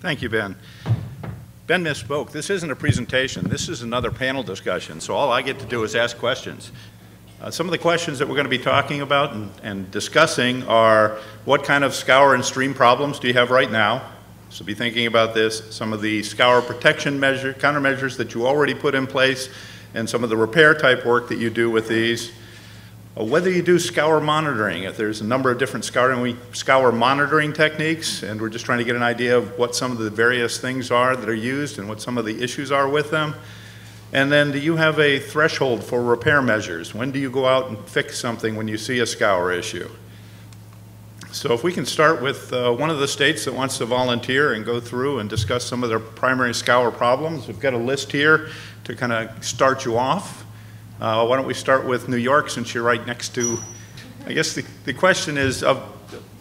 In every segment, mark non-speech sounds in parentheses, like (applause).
Thank you, Ben. Ben misspoke. This isn't a presentation. This is another panel discussion. So all I get to do is ask questions. Uh, some of the questions that we're going to be talking about and, and discussing are what kind of scour and stream problems do you have right now? So be thinking about this. Some of the scour protection measure, countermeasures that you already put in place, and some of the repair type work that you do with these. Whether you do scour monitoring, if there's a number of different scouring, scour monitoring techniques, and we're just trying to get an idea of what some of the various things are that are used and what some of the issues are with them. And then do you have a threshold for repair measures? When do you go out and fix something when you see a scour issue? So if we can start with uh, one of the states that wants to volunteer and go through and discuss some of their primary scour problems. We've got a list here to kind of start you off. Uh, why don't we start with New York since you're right next to, I guess the, the question is of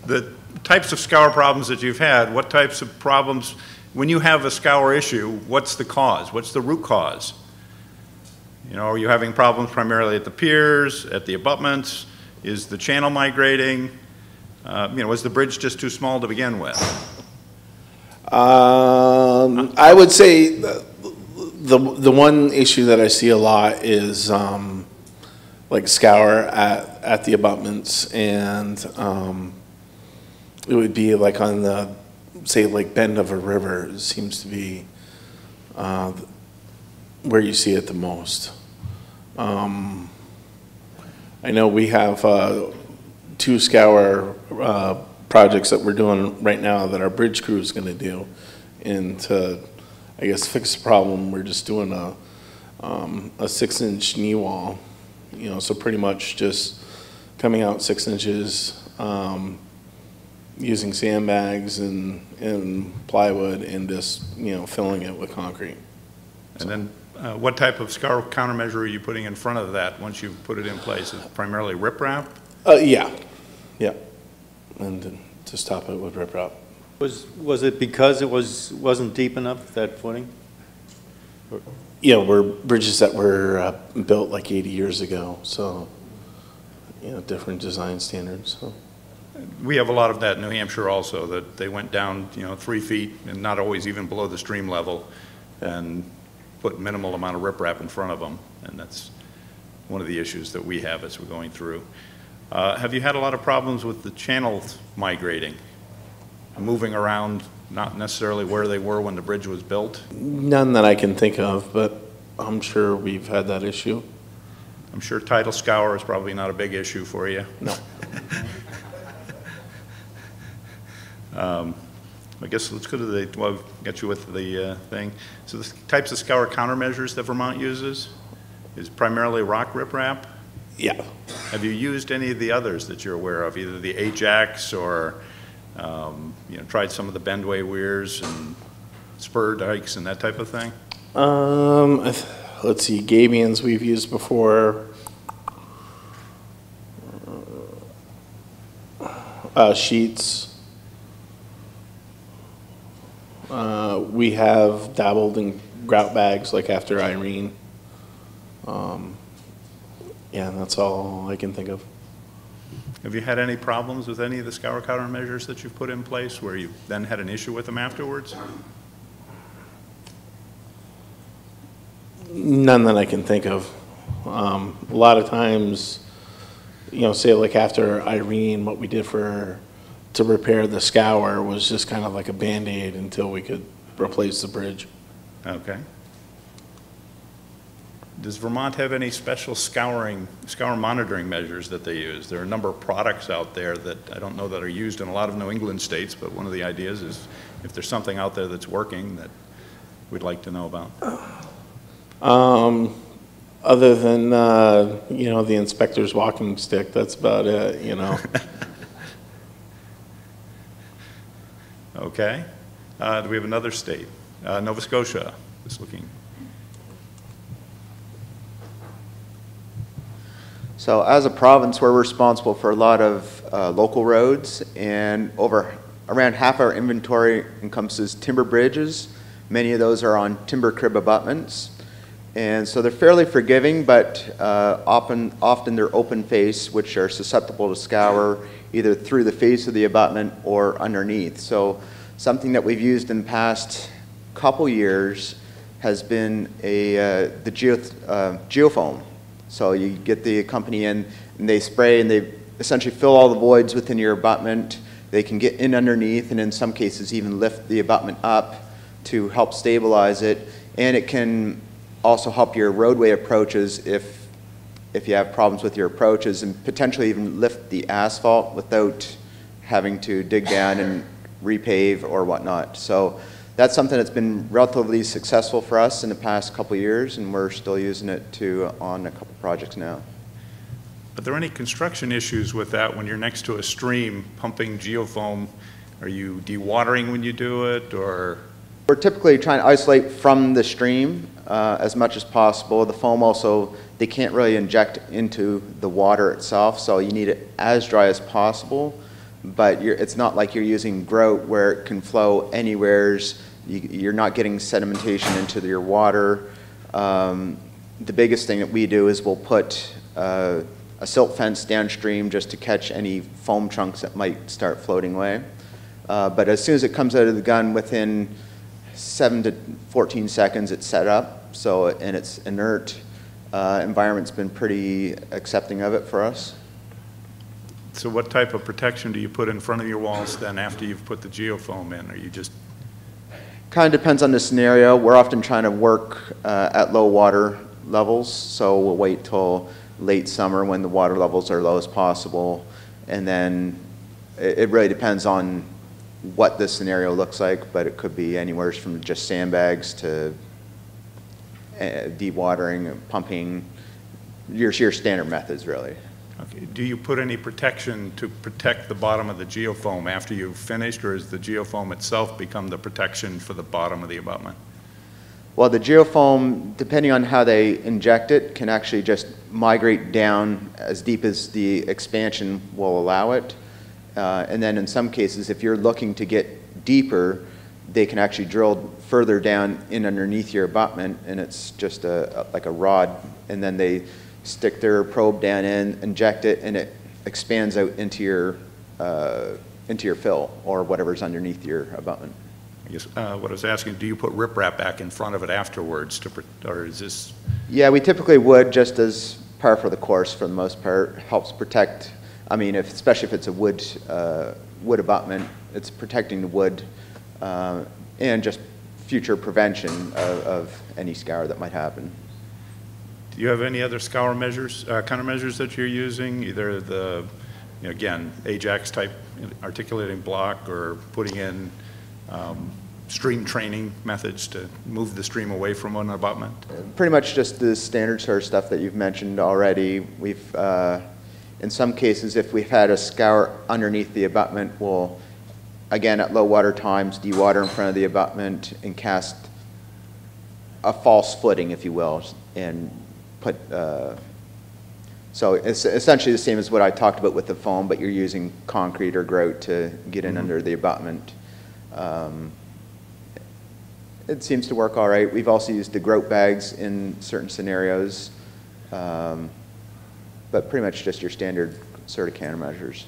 the types of scour problems that you've had, what types of problems, when you have a scour issue, what's the cause? What's the root cause? You know, are you having problems primarily at the piers, at the abutments? Is the channel migrating? Uh, you know, was the bridge just too small to begin with? Um, I would say the, the, one issue that I see a lot is, um, like scour at, at the abutments and, um, it would be like on the, say like bend of a river seems to be, uh, where you see it the most. Um, I know we have, uh, two scour uh, projects that we're doing right now that our bridge crew is going to do. And to, I guess, fix the problem, we're just doing a, um, a six inch knee wall. You know, so pretty much just coming out six inches, um, using sandbags and, and plywood and just, you know, filling it with concrete. And then uh, what type of scour countermeasure are you putting in front of that once you've put it in place? Is it primarily riprap? Uh, yeah, yeah. And to stop it with riprap. Was, was it because it was, wasn't deep enough, that footing? Yeah, we're bridges that were uh, built like 80 years ago, so, you know, different design standards, so. We have a lot of that in New Hampshire also, that they went down, you know, three feet and not always even below the stream level and put minimal amount of riprap in front of them. And that's one of the issues that we have as we're going through. Uh, Have you had a lot of problems with the channels migrating, moving around, not necessarily where they were when the bridge was built? None that I can think of, but I'm sure we've had that issue. I'm sure tidal scour is probably not a big issue for you. No. (laughs) Um, I guess let's go to the, well, got you with the uh, thing. So the types of scour countermeasures that Vermont uses is primarily rock riprap? Yeah. Have you used any of the others that you're aware of, either the A-Jacks or, um, you know, tried some of the bendway weirs and spur dikes and that type of thing? Um, let's see, Gabions we've used before. Uh, sheets. Uh, we have dabbled in grout bags like after Irene. Um, yeah, that's all I can think of. Have you had any problems with any of the scour countermeasures that you've put in place where you then had an issue with them afterwards? None that I can think of. Um, a lot of times, you know, say like after Irene, what we did for, to repair the scour was just kind of like a Band-Aid until we could replace the bridge. Okay. Does Vermont have any special scouring, scour monitoring measures that they use? There are a number of products out there that I don't know that are used in a lot of New England states, but one of the ideas is if there's something out there that's working that we'd like to know about. Um, other than, uh, you know, the inspector's walking stick, that's about it, you know. (laughs) Okay. Uh, Do we have another state? Uh, Nova Scotia is looking. So as a province, we're responsible for a lot of uh, local roads, and over, around half our inventory encompasses timber bridges. Many of those are on timber crib abutments. And so they're fairly forgiving, but uh, often, often they're open face, which are susceptible to scour either through the face of the abutment or underneath. So Something that we've used in the past couple years has been a, uh, the geo, uh, geofoam. So you get the company in and they spray and they essentially fill all the voids within your abutment. They can get in underneath and in some cases even lift the abutment up to help stabilize it. And it can also help your roadway approaches if, if you have problems with your approaches and potentially even lift the asphalt without having to dig down and repave or whatnot. So that's something that's been relatively successful for us in the past couple years, and we're still using it to, on a couple projects now. Are there any construction issues with that when you're next to a stream pumping geofoam? Are you dewatering when you do it, or? We're typically trying to isolate from the stream uh, as much as possible. The foam also, they can't really inject into the water itself, so you need it as dry as possible. But you're, it's not like you're using grout where it can flow anywheres. You, you're not getting sedimentation into your water. Um, the biggest thing that we do is we'll put uh, a silt fence downstream just to catch any foam chunks that might start floating away. Uh, but as soon as it comes out of the gun, within seven to 14 seconds, it's set up. So, and it's inert. Uh, environment's been pretty accepting of it for us. So what type of protection do you put in front of your walls then after you've put the geofoam in? Are you just, Kind of depends on the scenario. We're often trying to work uh, at low water levels, so we'll wait till late summer when the water levels are low as possible. And then it, it really depends on what the scenario looks like, but it could be anywhere from just sandbags to uh, dewatering, pumping, your, your standard methods, really. Okay, do you put any protection to protect the bottom of the geofoam after you've finished, or has the geofoam itself become the protection for the bottom of the abutment? Well, the geofoam, depending on how they inject it, can actually just migrate down as deep as the expansion will allow it. Uh, and then in some cases, if you're looking to get deeper, they can actually drill further down in underneath your abutment, and it's just a, a- like a rod. And then they stick their probe down in, inject it, and it expands out into your, uh, into your fill or whatever's underneath your abutment. I guess, uh, what I was asking, do you put riprap back in front of it afterwards to, or is this, Yeah, we typically would, just as par for the course for the most part. Helps protect, I mean, if, especially if it's a wood, uh, wood abutment, it's protecting the wood uh, and just future prevention of, of any scour that might happen. Do you have any other scour measures, uh, countermeasures that you're using? Either the, you know, again, A-Jacks type articulating block or putting in um, stream training methods to move the stream away from an abutment? Pretty much just the standard sort of stuff that you've mentioned already. We've, uh, in some cases, if we've had a scour underneath the abutment, we'll, again, at low water times, dewater in front of the abutment and cast a false footing, if you will, and uh, so it's essentially the same as what I talked about with the foam, but you're using concrete or grout to get in under the abutment. Um, it seems to work all right. We've also used the grout bags in certain scenarios, um, but pretty much just your standard sort of countermeasures.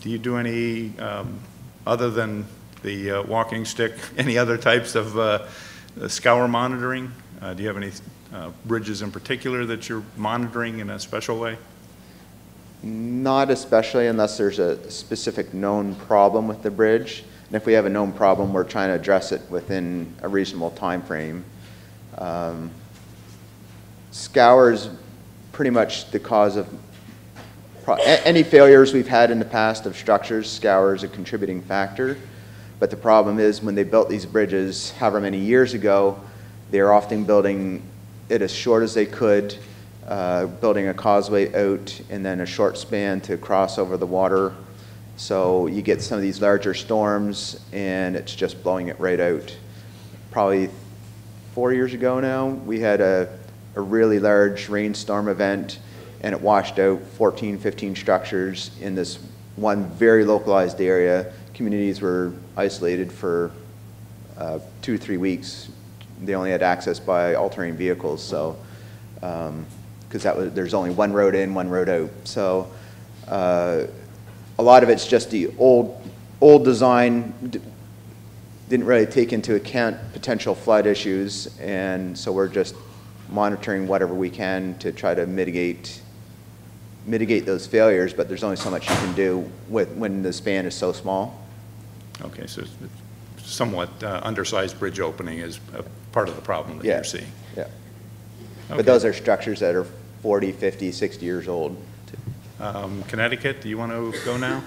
Do you do any, um, other than the uh, walking stick, (laughs) any other types of uh, scour monitoring? Uh, Do you have any uh, bridges in particular that you're monitoring in a special way? Not especially unless there's a specific known problem with the bridge. And if we have a known problem, we're trying to address it within a reasonable time frame. Um, Scour is pretty much the cause of, any failures we've had in the past of structures, scour is a contributing factor. But the problem is, when they built these bridges however many years ago, they are often building it as short as they could, uh, building a causeway out and then a short span to cross over the water. So you get some of these larger storms and it's just blowing it right out. Probably four years ago now, we had a, a really large rainstorm event and it washed out 14, 15 structures in this one very localized area. Communities were isolated for uh, two, three weeks. They only had access by all-terrain vehicles, so, because that was, there's only one road in, one road out. So, uh, a lot of it's just the old, old design didn't really take into account potential flood issues, and so we're just monitoring whatever we can to try to mitigate, mitigate those failures, but there's only so much you can do with, when the span is so small. Okay, so somewhat uh, undersized bridge opening is a part of the problem that Yeah. you're seeing. Yeah. Okay. But those are structures that are 40, 50, 60 years old. Um, Connecticut, do you want to go now?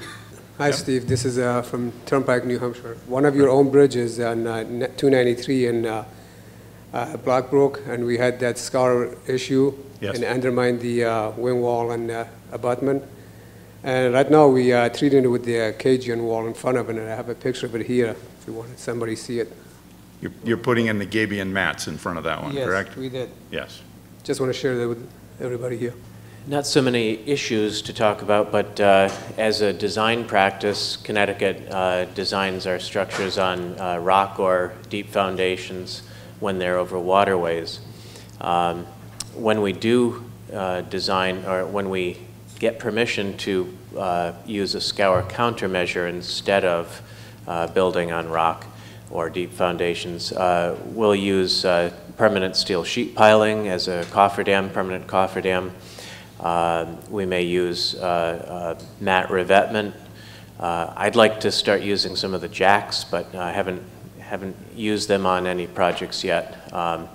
Hi, Yep. Steve. This is uh, from Turnpike, New Hampshire. One of your own bridges on uh, ne- 293 in uh, uh, Blackbrook, and we had that scour issue. Yes. And undermined the uh, wing wall and uh, abutment. And right now, we are treating it with the uh, gabion wall in front of it, and I have a picture of it here, if you want somebody to see it. You're- You're putting in the Gabion mats in front of that one, correct? Yes, we did. Yes. Just want to share that with everybody here. Not so many issues to talk about, but uh, as a design practice, Connecticut uh, designs our structures on uh, rock or deep foundations when they're over waterways. Um, When we do uh, design, or when we get permission to uh, use a scour countermeasure instead of uh, building on rock or deep foundations, uh, we'll use uh, permanent steel sheet piling as a cofferdam, permanent cofferdam. Um, We may use uh, uh, mat revetment. Uh, I'd like to start using some of the jacks, but I haven't, haven't used them on any projects yet. Um,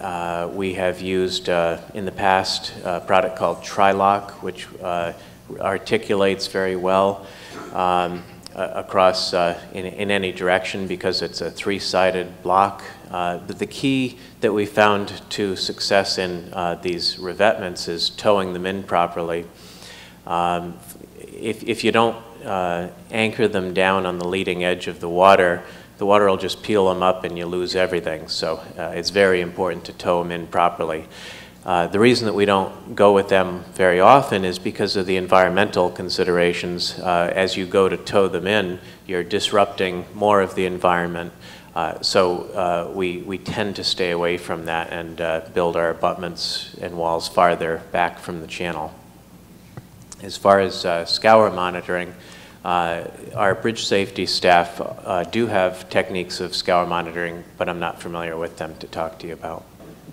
uh, We have used uh, in the past a product called Trilock, which uh, articulates very well um, across uh, in, in any direction because it's a three-sided block. Uh, but the key that we found to success in uh, these revetments is toeing them in properly. Um, if, if you don't uh, anchor them down on the leading edge of the water, the water will just peel them up and you lose everything. So uh, it's very important to toe them in properly. Uh, the reason that we don't go with them very often is because of the environmental considerations. Uh, as you go to toe them in, you're disrupting more of the environment. Uh, so uh, we, we tend to stay away from that and uh, build our abutments and walls farther back from the channel. As far as scour monitoring, our bridge safety staff do have techniques of scour monitoring, but I'm not familiar with them to talk to you about.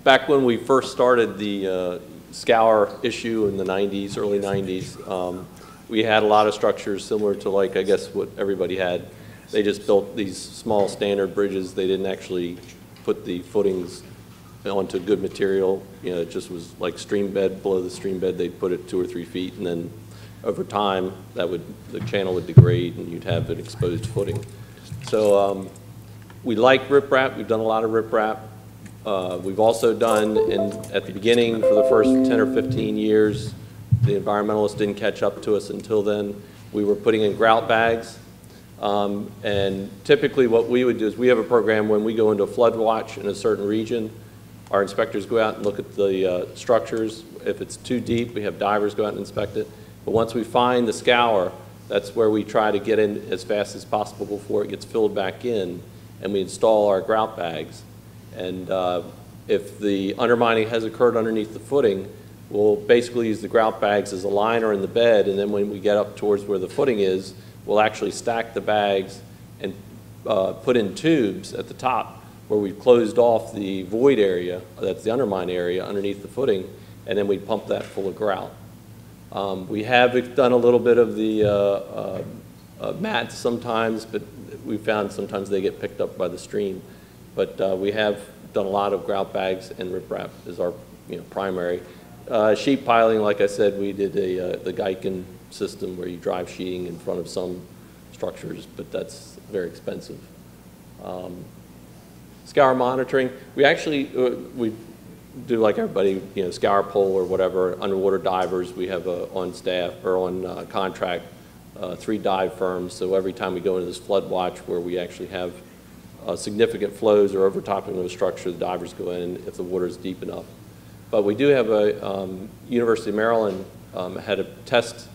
Back when we first started the uh, scour issue in the 90s, early 90s, um, we had a lot of structures similar to like, I guess, what everybody had. They just built these small standard bridges. They didn't actually put the footings onto good material. You know, it just was like stream bed, below the stream bed, they'd put it two or three feet, and then over time, that would, the channel would degrade, and you'd have an exposed footing. So um, we like riprap, we've done a lot of riprap. Uh, We've also done, in, at the beginning, for the first 10 or 15 years, the environmentalists didn't catch up to us until then, we were putting in grout bags. Um, And typically, what we would do is, we have a program when we go into a flood watch in a certain region, our inspectors go out and look at the uh, structures. If it's too deep, we have divers go out and inspect it. But once we find the scour, that's where we try to get in as fast as possible before it gets filled back in, and we install our grout bags. And uh, if the undermining has occurred underneath the footing, we'll basically use the grout bags as a liner in the bed, and then when we get up towards where the footing is, we'll actually stack the bags and uh, put in tubes at the top where we've closed off the void area, that's the undermine area underneath the footing, and then we pump that full of grout. Um, We have done a little bit of the uh, uh, uh, mats sometimes, but we found sometimes they get picked up by the stream. But uh, we have done a lot of grout bags and riprap is our, you know, primary. Uh, Sheet piling, like I said, we did a, uh, the Geiken system where you drive sheeting in front of some structures, but that's very expensive. Um, Scour monitoring, we actually, uh, we do like everybody, you know, scour pole or whatever, underwater divers, we have uh, on staff, or on uh, contract, uh, three dive firms, so every time we go into this flood watch where we actually have uh, significant flows or overtopping of a structure, the divers go in if the water is deep enough. But we do have a, um, University of Maryland um, had a test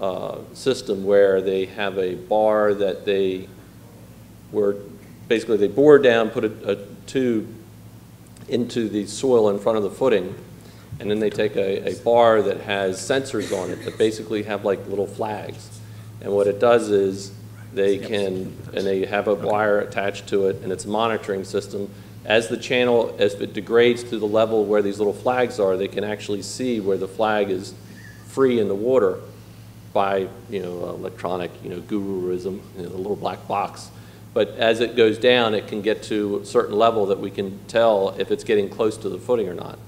uh, system where they have a bar that they where basically they bore down, put a, a tube into the soil in front of the footing, and then they take a, a bar that has sensors on it that basically have like little flags. And what it does is, they can, and they have a wire attached to it, and it's a monitoring system. As the channel, as it degrades to the level where these little flags are, they can actually see where the flag is free in the water by, you know, electronic, you know, guruism, you know, the little black box. But as it goes down, it can get to a certain level that we can tell if it's getting close to the footing or not.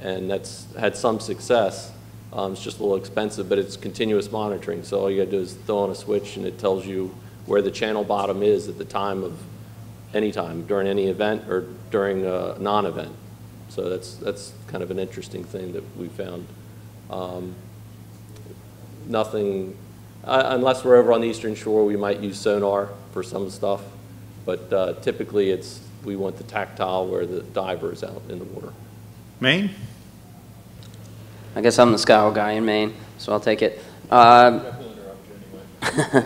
And that's had some success. Um, it's just a little expensive, but it's continuous monitoring. So all you gotta do is throw on a switch and it tells you where the channel bottom is at the time of, any time, during any event or during a non-event. So that's, that's kind of an interesting thing that we found. Um, Nothing, uh, unless we're over on the eastern shore, we might use sonar for some stuff. But uh, typically, it's, we want the tactile where the diver is out in the water. Maine? I guess I'm the scour guy in Maine, so I'll take it. Uh, (laughs)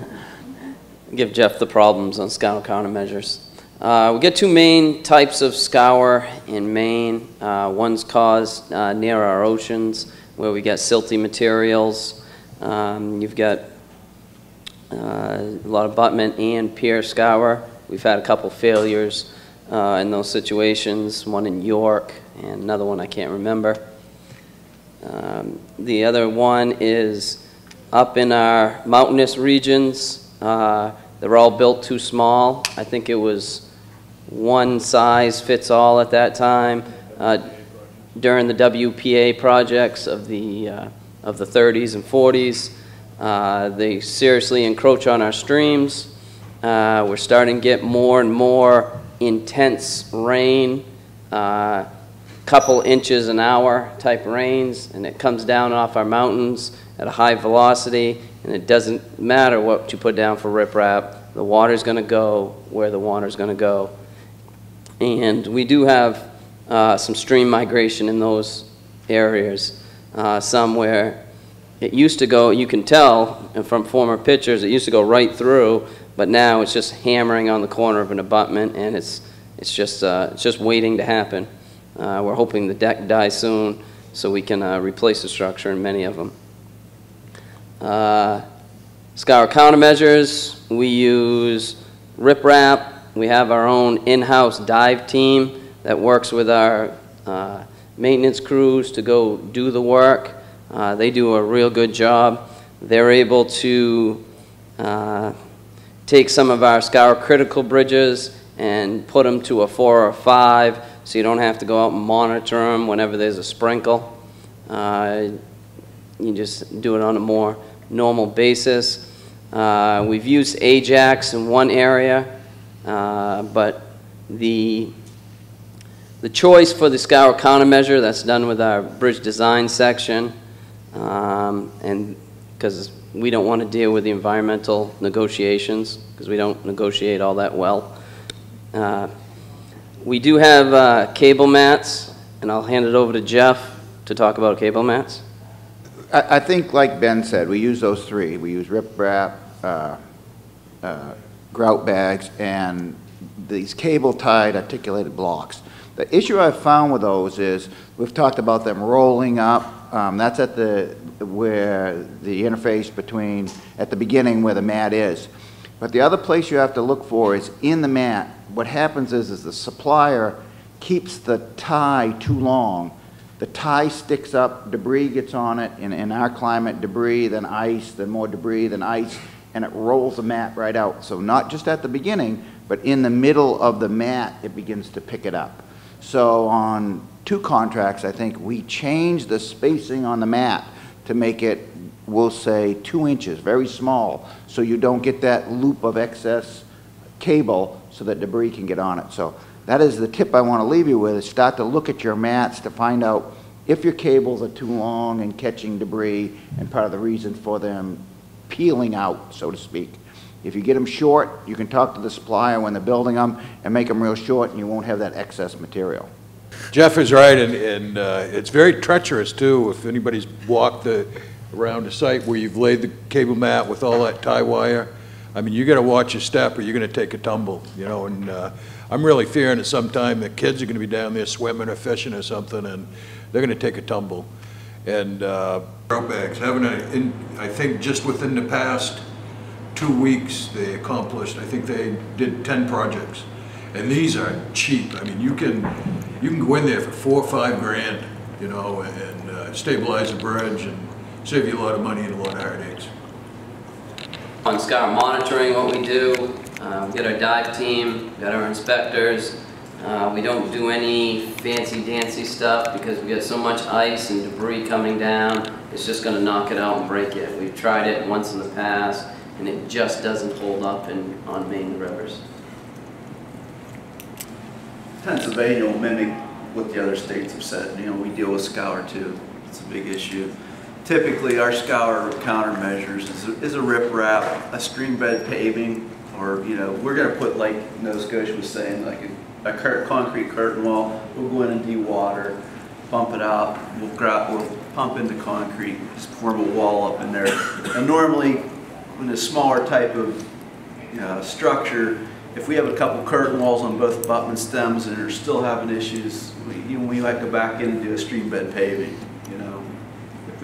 Give Jeff the problems on scour countermeasures. Uh, We get two main types of scour in Maine. Uh, One's caused uh, near our oceans, where we get silty materials. Um, You've got uh, a lot of abutment and pier scour. We've had a couple failures uh, in those situations, one in York and another one I can't remember. Um, The other one is up in our mountainous regions. Uh, They're all built too small. I think it was one size fits all at that time. Uh, During the WPA projects of the, uh, of the 30s and 40s, uh, they seriously encroach on our streams. Uh, We're starting to get more and more intense rain. Couple inches an hour type rains, and it comes down off our mountains at a high velocity, and it doesn't matter what you put down for riprap, the water's gonna go where the water's gonna go. And we do have uh, some stream migration in those areas, uh, it used to go, you can tell from former pictures, it used to go right through, but now it's just hammering on the corner of an abutment, and it's, it's just, uh, it's just waiting to happen. Uh, We're hoping the deck dies soon, so we can uh, replace the structure in many of them. Uh, Scour countermeasures, we use riprap. We have our own in-house dive team that works with our uh, maintenance crews to go do the work. Uh, They do a real good job. They're able to uh, take some of our scour critical bridges and put them to a four or five, so you don't have to go out and monitor them whenever there's a sprinkle. Uh, You just do it on a more normal basis. Uh, We've used A-Jacks in one area, uh, but the, the choice for the scour countermeasure, that's done with our bridge design section, um, and, because we don't want to deal with the environmental negotiations, because we don't negotiate all that well. We do have uh, cable mats, and I'll hand it over to Jeff to talk about cable mats. I, I think, like Ben said, we use those three. We use riprap, uh, uh, grout bags, and these cable-tied articulated blocks. The issue I've found with those is, we've talked about them rolling up. Um, That's at the, where the interface between, at the beginning where the mat is. But the other place you have to look for is in the mat. What happens is, is the supplier keeps the tie too long. The tie sticks up, debris gets on it, in, in our climate, debris, then ice, then more debris, then ice, and it rolls the mat right out. So not just at the beginning, but in the middle of the mat, it begins to pick it up. So on two contracts, I think we changed the spacing on the mat to make it, we'll say, two inches, very small, so you don't get that loop of excess cable so that debris can get on it. So that is the tip I want to leave you with, is start to look at your mats to find out if your cables are too long and catching debris, and part of the reason for them peeling out, so to speak. If you get them short, you can talk to the supplier when they're building them and make them real short, and you won't have that excess material. Jeff is right, and, and uh, it's very treacherous, too, if anybody's walked the, around a site where you've laid the cable mat with all that tie wire. I mean, you gotta watch your step, or you're gonna take a tumble, you know, and uh, I'm really fearing that sometime the kids are gonna be down there swimming or fishing or something, and they're gonna take a tumble. And uh, bags, having a, in, I think just within the past two weeks, they accomplished, I think they did 10 projects. And these are cheap. I mean, you can, you can go in there for four or five grand, you know, and uh, stabilize a bridge and save you a lot of money and a lot of heartaches. On scour monitoring, what we do, uh, we got our dive team, we got our inspectors. Uh, We don't do any fancy-dancy stuff because we got so much ice and debris coming down, it's just gonna knock it out and break it. We've tried it once in the past, and it just doesn't hold up in, on main rivers. Pennsylvania will mimic what the other states have said. You know, we deal with scour too. It's a big issue. Typically, our scour countermeasures is a, is a riprap, a stream bed paving, or, you know, we're gonna put like Nova Scotia was saying, like a, a cur- concrete curtain wall. We'll go in and de-water, pump it out, we'll we'll pump into concrete, form a wall up in there. And normally, in a smaller type of uh, structure, if we have a couple curtain walls on both abutment stems and are still having issues, we, you know, we might go back in and do a stream bed paving, you know,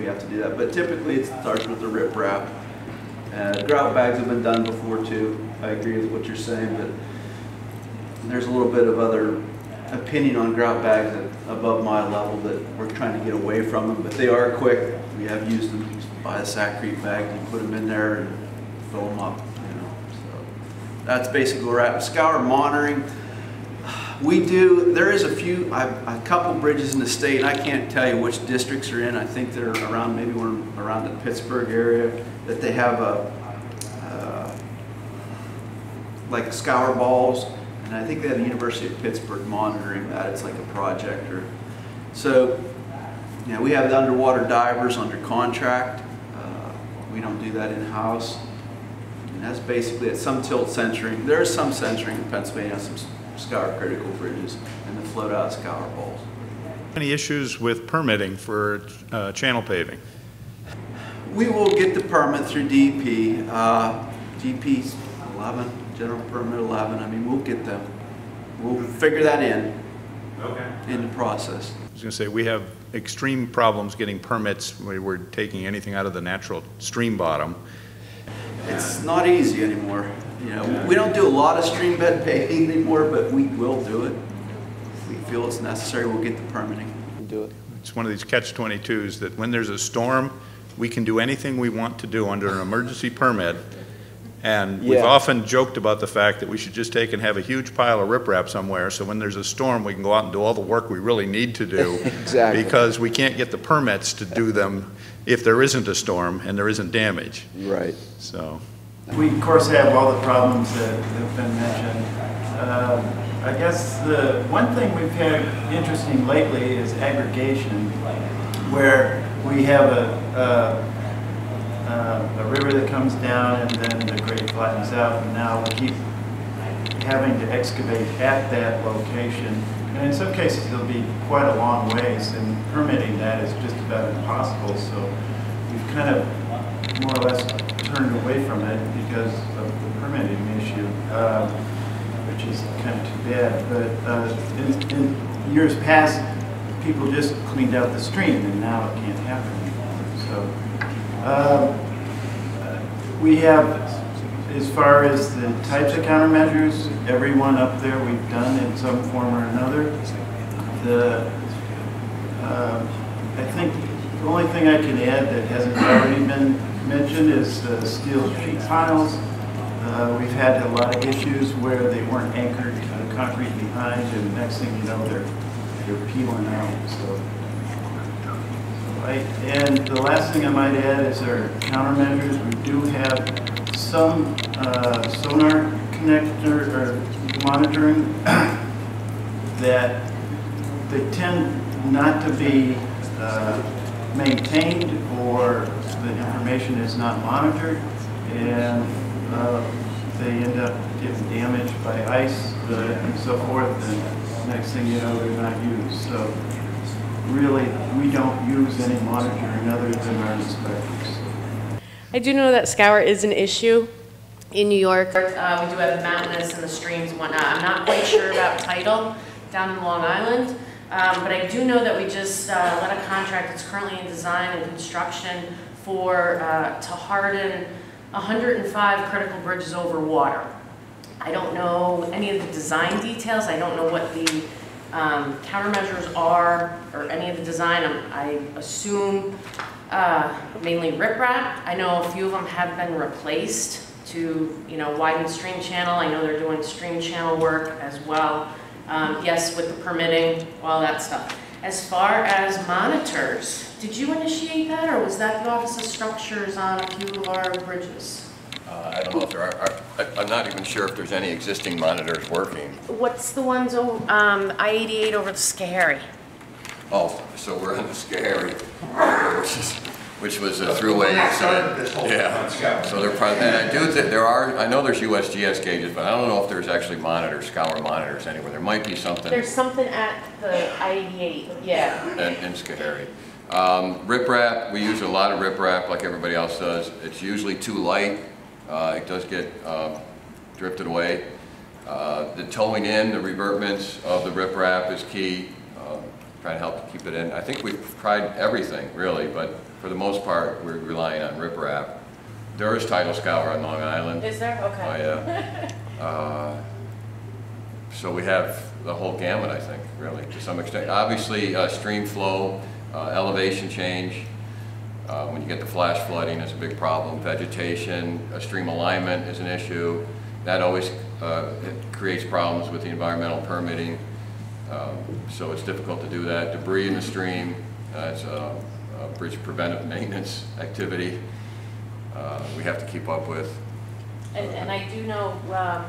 we have to do that. But typically, it starts with the riprap. Uh, grout bags have been done before too. I agree with what you're saying, but there's a little bit of other opinion on grout bags above my level that we're trying to get away from them, but they are quick. We have used them. You buy a Sakrete bag, you put them in there and fill them up, you know, so. That's basically at. Scour monitoring, we do, there is a few, a couple bridges in the state, I can't tell you which districts are in. I think they're around, maybe one around the Pittsburgh area, that they have a, uh, like scour balls, and I think they have the University of Pittsburgh monitoring that. It's like a project or, so, know, we have the underwater divers under contract. Uh, We don't do that in-house. And that's basically it, some tilt sensoring. There is some sensoring in Pennsylvania, some scour critical bridges and the float out scour balls. Any issues with permitting for uh, channel paving? We will get the permit through DEP, uh, DEP's 11, general permit 11, I mean, we'll get them. We'll figure that in, Okay. in the process. I was going to say, we have extreme problems getting permits. We We're taking anything out of the natural stream bottom. It's not easy anymore, you know, we don't do a lot of stream bed paving anymore, but we will do it. If we feel it's necessary, we'll get the permitting. Do it. It's one of these catch-22s that when there's a storm, we can do anything we want to do under an emergency permit. And we've often joked about the fact that we should just take and have a huge pile of riprap somewhere, so when there's a storm, we can go out and do all the work we really need to do. (laughs) Exactly. Because we can't get the permits to do them if there isn't a storm and there isn't damage, Right. so. We, of course, have all the problems that have been mentioned. Um, I guess the one thing we've had interesting lately is aggradation, where we have a, a, a river that comes down and then the grade flattens out, and now we keep having to excavate at that location. And in some cases, it'll be quite a long ways, and permitting that is just about impossible, so we've kind of more or less turned away from it because of the permitting issue, uh, which is kind of too bad. But uh, in, in years past, people just cleaned out the stream, and now it can't happen anymore. So um, we have, as far as the types of countermeasures, everyone up there we've done in some form or another. The um, I think the only thing I can add that hasn't already been mentioned is uh, steel sheet piles. Uh, We've had a lot of issues where they weren't anchored to the concrete behind, and next thing you know, they're, they're peeling out, so. Right, and the last thing I might add is our countermeasures. We do have some uh, sonar connector or monitoring (coughs) that they tend not to be uh, maintained or the information is not monitored and uh, they end up getting damaged by ice uh, and so forth and next thing you know they're not used. So really, we don't use any monitoring other than our inspectors. I do know that scour is an issue in New York. Uh, we do have the mountainous and the streams and whatnot. I'm not quite sure about tidal down in Long Island, um, but I do know that we just uh, let a contract that's currently in design and construction for uh, to harden 105 critical bridges over water. I don't know any of the design details, I don't know what the um, countermeasures are, or any of the design, I'm- I assume uh, mainly riprap. I know a few of them have been replaced to, you know, widen stream channel, I know they're doing stream channel work as well. Um, Yes, with the permitting, all that stuff. As far as monitors, did you initiate that, or was that the Office of Structures on a few of our bridges? Uh, I don't know if there are, are- I- I'm not even sure if there's any existing monitors working. What's the ones, oh, um, I-88 over the Schoharie? Oh, so we're on the Schoharie, which is, which was a Thruway incident. Yeah, so they're probably, and I do, think there are, I know there's USGS gauges, but I don't know if there's actually monitors, scour monitors anywhere. There might be something. There's something at the I-88, yeah. in, in Schoharie. Um, riprap, we use a lot of riprap like everybody else does. It's usually too light. Uh, it does get, um, drifted away. Uh, the toeing in, the revetments of the riprap is key. Um, Trying to help to keep it in. I think we've tried everything really, but for the most part, we're relying on riprap. There is tidal scour on Long Island. Is there? Okay. Oh, yeah. (laughs) Uh, So we have the whole gamut, I think, really, to some extent. Obviously, uh, stream flow, uh, elevation change, uh, when you get the flash flooding is a big problem. Vegetation, uh, stream alignment is an issue. That always uh, creates problems with the environmental permitting. Um, So it's difficult to do that. Debris in the stream, uh, it's a a bridge preventive (laughs) maintenance activity uh, we have to keep up with. And, and I do know, um,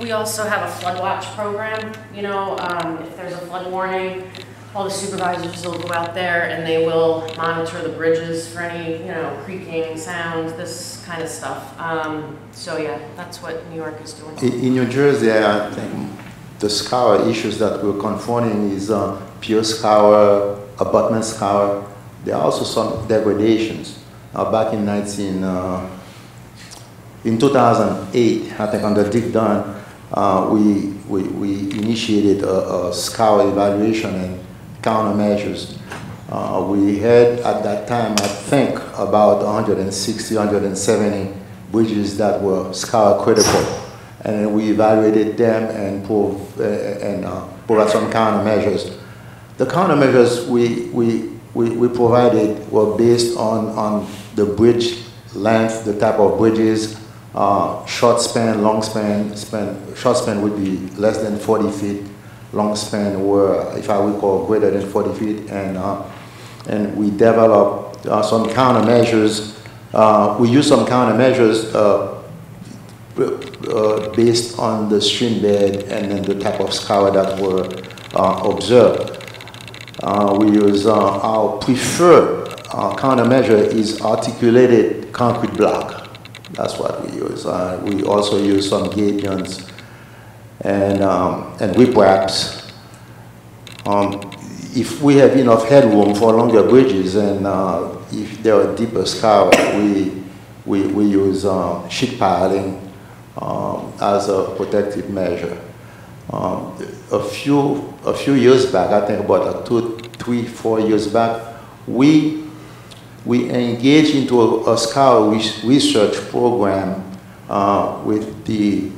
we also have a flood watch program, you know, um, if there's a flood warning, all the supervisors will go out there and they will monitor the bridges for any, you know, creaking sounds, this kind of stuff. Um, so yeah, that's what New York is doing. In, New Jersey, I think the scour issues that we're confronting is uh, pier scour, abutment scour. There are also some degradations. Uh, back in 19, uh, in 2008, I think under Dick Dunn, uh, we, we, we initiated a, a scour evaluation and countermeasures. Uh, we had at that time, I think, about 160, 170 bridges that were scour critical. And we evaluated them and, prov- uh, and uh, some countermeasures. The countermeasures we, we, we, we provided were based on, on the bridge length, the type of bridges, uh, short span, long span, span, short span would be less than 40 feet, long span were, if I recall, greater than 40 feet, and, uh, and we developed uh, some countermeasures. Uh, we used some countermeasures uh, uh, based on the stream bed and then the type of scour that were uh, observed. We use our preferred countermeasure is articulated concrete block. That's what we use. We also use some gabions and, um, and ripraps. Um, if we have enough headroom for longer bridges and uh, if there are deeper scour, we, we, we use uh, sheet piling um, as a protective measure. Um, a few a few years back, I think about two, three, four years back, we we engaged into a, a scour research program uh, with the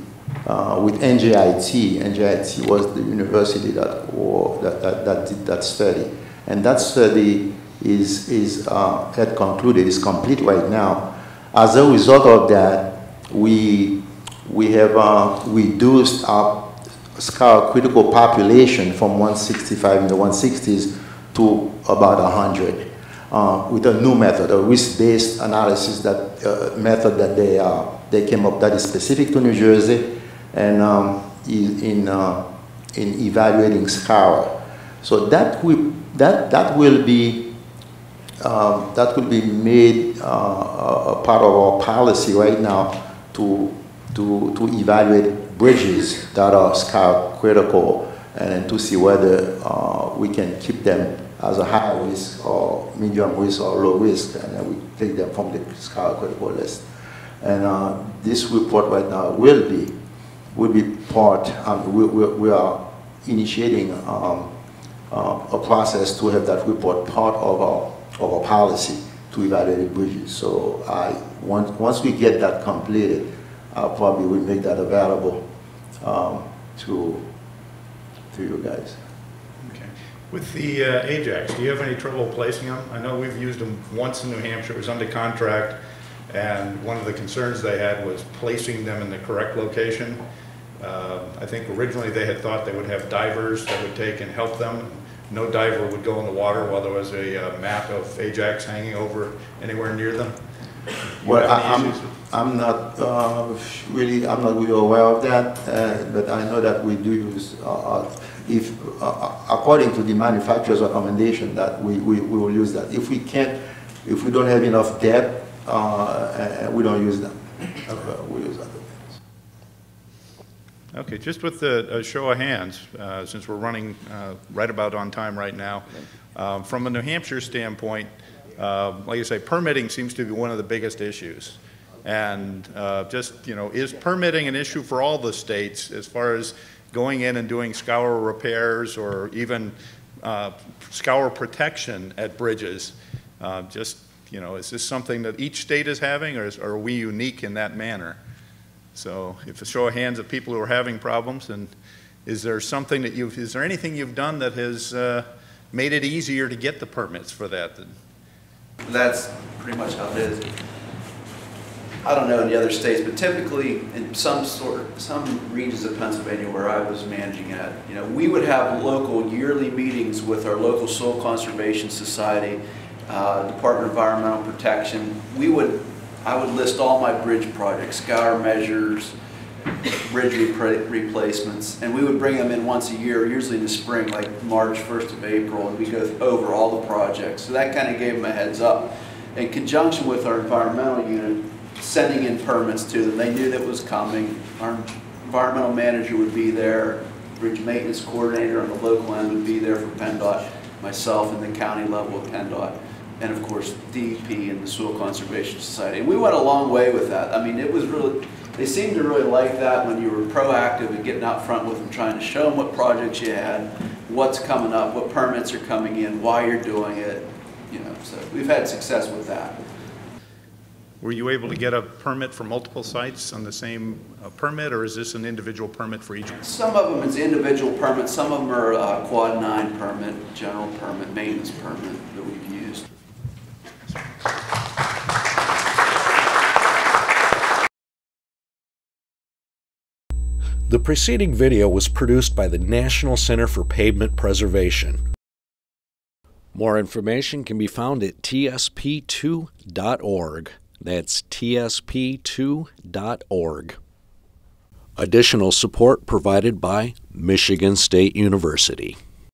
uh, with NJIT. NJIT was the university that, or, that, that, that did that study, and that study is is uh, had concluded is complete right now. As a result of that, we we have uh, reduced our scour critical population from 165 in the 160s to about 100 uh, with a new method, a risk-based analysis that uh, method that they they came up that is specific to New Jersey and um, in in, uh, in evaluating scour. So that we that that will be um, that will be made uh, a part of our policy right now to to to evaluate bridges that are scour critical and to see whether uh, we can keep them as a high risk or medium risk or low risk, and then we take them from the scour critical list. And uh, this report right now will be will be part. Um, we, we, we are initiating um, uh, a process to have that report part of our of our policy to evaluate bridges. So I once, once we get that completed, I'll probably will make that available um, to, to you guys. With the uh, A-Jacks, do you have any trouble placing them? I know we've used them once in New Hampshire, it was under contract, and one of the concerns they had was placing them in the correct location. Uh, I think originally they had thought they would have divers that would take and help them. No diver would go in the water while there was a uh, map of A-Jacks hanging over anywhere near them. You Well, I- any I'm, I'm not uh, really, I'm not really aware of that, uh, but I know that we do use, uh, uh, if, uh, according to the manufacturer's recommendation, that we, we we will use that. If we can't, if we don't have enough depth, uh, uh, we don't use them. Uh, We use things. Okay, just with the show of hands, uh, since we're running uh, right about on time right now, um, from a New Hampshire standpoint, uh, like you say, permitting seems to be one of the biggest issues. And uh, just, you know, is permitting an issue for all the states as far as going in and doing scour repairs or even uh, scour protection at bridges? Uh, Just, you know, is this something that each state is having, or is- are we unique in that manner? So if a show of hands of people who are having problems, and is there something that you've, is there anything you've done that has uh, made it easier to get the permits for that? That's pretty much how it is. I don't know in the other states, but typically in some sort, some regions of Pennsylvania where I was managing at, you know, we would have local yearly meetings with our local soil conservation society, uh, Department of Environmental Protection. We would, I would list all my bridge projects, scour measures, bridge repra- replacements, and we would bring them in once a year, usually in the spring, like March, 1st of April, and we go over all the projects. So that kind of gave them a heads up. In conjunction with our environmental unit, sending in permits to them, they knew that was coming. Our environmental manager would be there, bridge maintenance coordinator on the local end would be there for PennDOT, myself and the county level of PennDOT, and of course DEP and the Soil Conservation Society. And we went a long way with that. I mean, it was really, they seemed to really like that when you were proactive and getting out front with them, trying to show them what projects you had, what's coming up, what permits are coming in, why you're doing it, you know, so we've had success with that. Were you able to get a permit for multiple sites on the same uh, permit, or is this an individual permit for each? Some of them is individual permits, some of them are uh, quad nine permit, general permit, maintenance permit that we've used. The preceding video was produced by the National Center for Pavement Preservation. More information can be found at tsp2.org. That's tsp2.org. Additional support provided by Michigan State University.